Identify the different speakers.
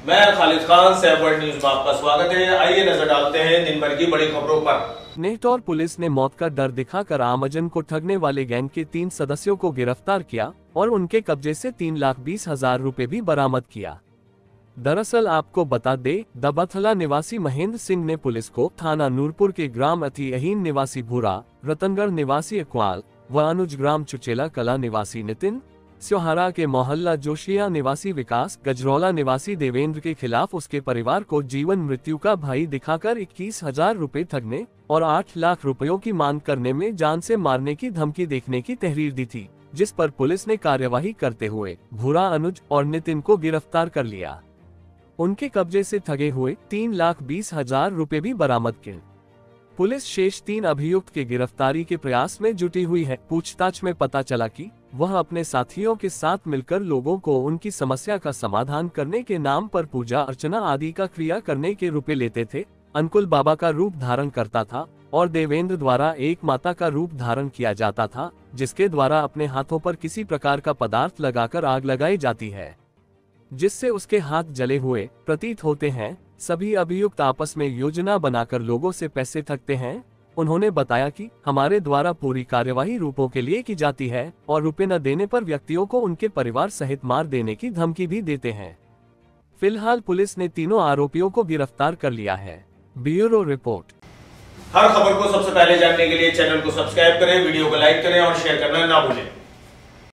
Speaker 1: मैं खालिद खान सैबर्ड न्यूज़ में आपका स्वागत है। आइए नज़र डालते हैं दिन भर की बड़ी खबरों पर।
Speaker 2: नेहटौर पुलिस ने मौत का डर दिखाकर आमजन को ठगने वाले गैंग के तीन सदस्यों को गिरफ़्तार किया और उनके कब्जे से तीन लाख बीस हज़ार रूपए भी बरामद किया। दरअसल आपको बता दे, दबाथला निवासी महेंद्र सिंह ने पुलिस को थाना नूरपुर के ग्राम अतियहीन निवासी भूरा, रतनगढ़ निवासी अकवाल व अनुज ग्राम चुचेला कला निवासी नितिन स्योहारा के मोहल्ला जोशिया निवासी विकास गजरौला निवासी देवेंद्र के खिलाफ उसके परिवार को जीवन मृत्यु का भाई दिखाकर इक्कीस हज़ार रूपए ठगने और आठ लाख रुपयों की मांग करने में जान से मारने की धमकी देखने की तहरीर दी थी, जिस पर पुलिस ने कार्यवाही करते हुए भूरा अनुज और नितिन को गिरफ़्तार कर लिया। उनके कब्जे से ठगे हुए तीन लाख बीस हज़ार रूपए भी बरामद किए। पुलिस शेष तीन अभियुक्त के गिरफ्तारी के प्रयास में जुटी हुई है। पूछताछ में पता चला कि वह अपने साथियों के साथ मिलकर लोगों को उनकी समस्या का समाधान करने के नाम पर पूजा अर्चना आदि का क्रिया करने के रुपए लेते थे। अनुकुल बाबा का रूप धारण करता था और देवेंद्र द्वारा एक माता का रूप धारण किया जाता था, जिसके द्वारा अपने हाथों पर किसी प्रकार का पदार्थ लगाकर आग लगाई जाती है। जिससे उसके हाथ जले हुए प्रतीत होते हैं, सभी अभियुक्त आपस में योजना बनाकर लोगों से पैसे ठगते हैं। उन्होंने बताया कि हमारे द्वारा पूरी कार्यवाही रूपों के लिए की जाती है और रुपए न देने पर व्यक्तियों को उनके परिवार सहित मार देने की धमकी भी देते हैं। फ़िलहाल पुलिस ने तीनों आरोपियों को गिरफ़्तार कर लिया है। Bureau report.
Speaker 1: हर खबर को सबसे पहले जानने के लिए चैनल को सब्सक्राइब करें, वीडियो को लाइक करें और शेयर करना ना भूलें।